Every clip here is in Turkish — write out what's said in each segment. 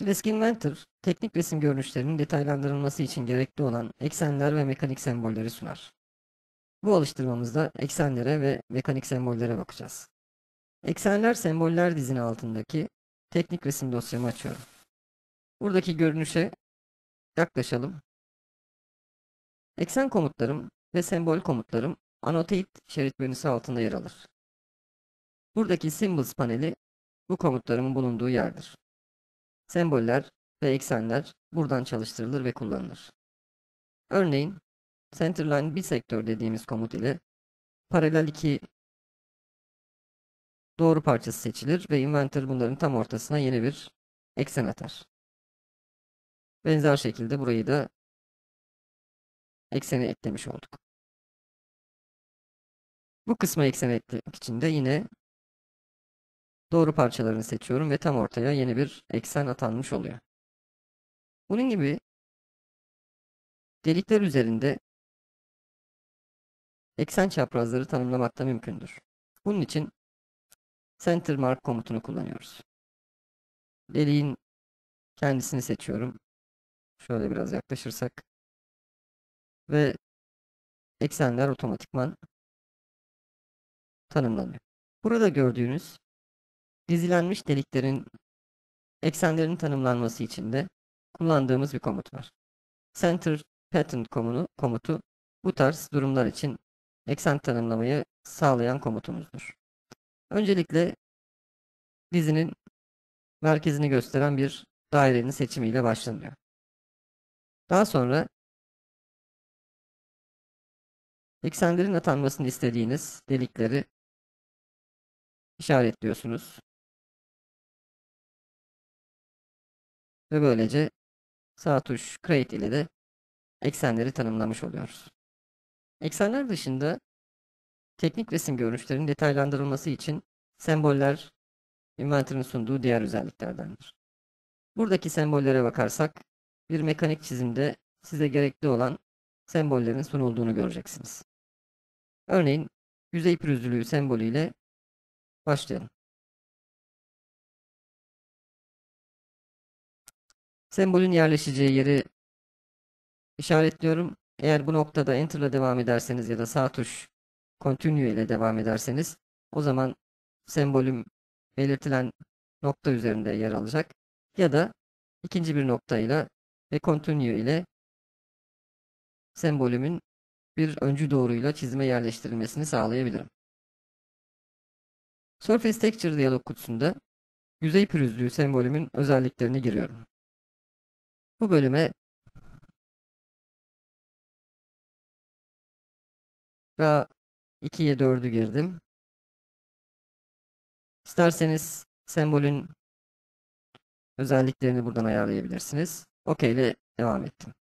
Autodesk Inventor, teknik resim görünüşlerinin detaylandırılması için gerekli olan eksenler ve mekanik sembolleri sunar. Bu alıştırmamızda eksenlere ve mekanik sembollere bakacağız. Eksenler semboller dizini altındaki teknik resim dosyamı açıyorum. Buradaki görünüşe yaklaşalım. Eksen komutlarım ve sembol komutlarım Annotate şerit menüsü altında yer alır. Buradaki Symbols paneli bu komutlarımın bulunduğu yerdir. Semboller ve eksenler buradan çalıştırılır ve kullanılır. Örneğin Centerline bisektör dediğimiz komut ile paralel iki doğru parçası seçilir ve Inventor bunların tam ortasına yeni bir eksen atar. Benzer şekilde burayı da ekseni eklemiş olduk. Bu kısma eksen eklemek için de yine doğru parçalarını seçiyorum ve tam ortaya yeni bir eksen atanmış oluyor. Bunun gibi delikler üzerinde eksen çaprazları tanımlamak da mümkündür. Bunun için center mark komutunu kullanıyoruz. Deliğin kendisini seçiyorum. Şöyle biraz yaklaşırsak ve eksenler otomatikman tanımlanıyor. Burada gördüğünüz dizilenmiş deliklerin eksenlerin tanımlanması için de kullandığımız bir komut var. Center Pattern komunu, komutu bu tarz durumlar için eksen tanımlamayı sağlayan komutumuzdur. Öncelikle dizinin merkezini gösteren bir dairenin seçimiyle başlanıyor. Daha sonra eksenlerin atanmasını istediğiniz delikleri işaretliyorsunuz. Ve böylece sağ tuş Create ile de eksenleri tanımlamış oluyoruz. Eksenler dışında teknik resim görünüşlerinin detaylandırılması için semboller Inventor'ın sunduğu diğer özelliklerdendir. Buradaki sembollere bakarsak bir mekanik çizimde size gerekli olan sembollerin sunulduğunu göreceksiniz. Örneğin yüzey pürüzlülüğü sembolüyle başlayalım. Sembolün yerleşeceği yeri işaretliyorum. Eğer bu noktada Enter ile devam ederseniz ya da sağ tuş Continue ile devam ederseniz o zaman sembolüm belirtilen nokta üzerinde yer alacak. Ya da ikinci bir noktayla ve Continue ile sembolümün bir öncü doğruyla çizime yerleştirilmesini sağlayabilirim. Surface Texture diyalog kutusunda yüzey pürüzlüğü sembolümün özelliklerini giriyorum. Bu bölüme daha 2'ye 4'ü girdim. İsterseniz sembolün özelliklerini buradan ayarlayabilirsiniz. OK ile devam ettim.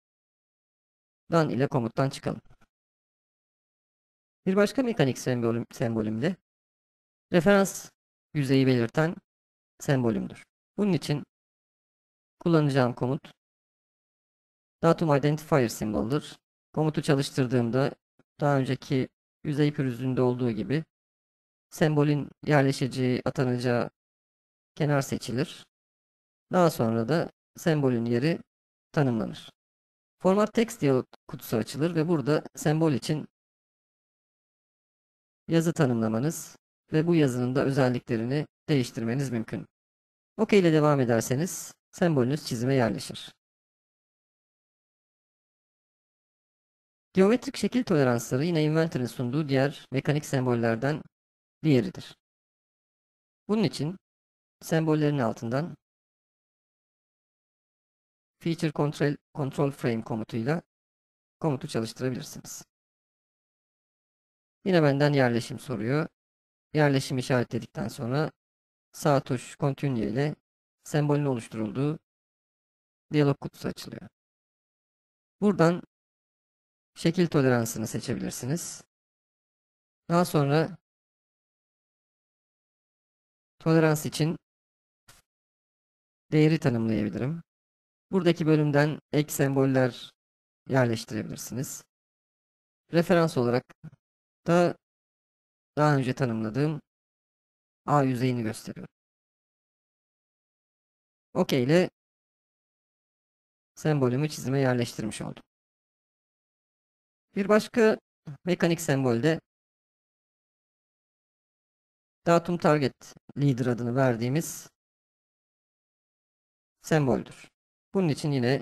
Done ile komuttan çıkalım. Bir başka mekanik sembolüm, sembolümde referans yüzeyi belirten sembolümdür. Bunun için kullanacağım komut datum identifier symbol'dır. Komutu çalıştırdığımda daha önceki yüzey pürüzünde olduğu gibi sembolün yerleşeceği, atanacağı kenar seçilir. Daha sonra da sembolün yeri tanımlanır. Format text diyalog kutusu açılır ve burada sembol için yazı tanımlamanız ve bu yazının da özelliklerini değiştirmeniz mümkün. OK ile devam ederseniz sembolünüz çizime yerleşir. Geometrik şekil toleransları yine Inventor'ın sunduğu diğer mekanik sembollerden diğeridir. Bunun için sembollerin altından Feature Control, Control Frame komutuyla komutu çalıştırabilirsiniz. Yine benden yerleşim soruyor. Yerleşim işaretledikten sonra sağ tuş Continue ile sembolün oluşturulduğu diyalog kutusu açılıyor. Buradan şekil toleransını seçebilirsiniz. Daha sonra tolerans için değeri tanımlayabilirim. Buradaki bölümden ek semboller yerleştirebilirsiniz. Referans olarak da daha önce tanımladığım A yüzeyini gösteriyorum. OK ile sembolümü çizime yerleştirmiş oldum. Bir başka mekanik sembolde datum target leader adını verdiğimiz semboldür. Bunun için yine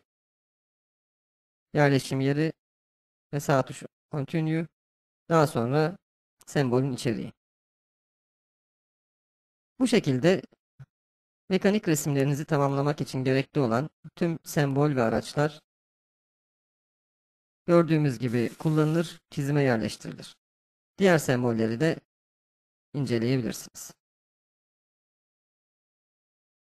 yerleşim yeri ve sağ tuş continue daha sonra sembolün içeriği. Bu şekilde mekanik resimlerinizi tamamlamak için gerekli olan tüm sembol ve araçlar gördüğümüz gibi kullanılır, çizime yerleştirilir. Diğer sembolleri de inceleyebilirsiniz.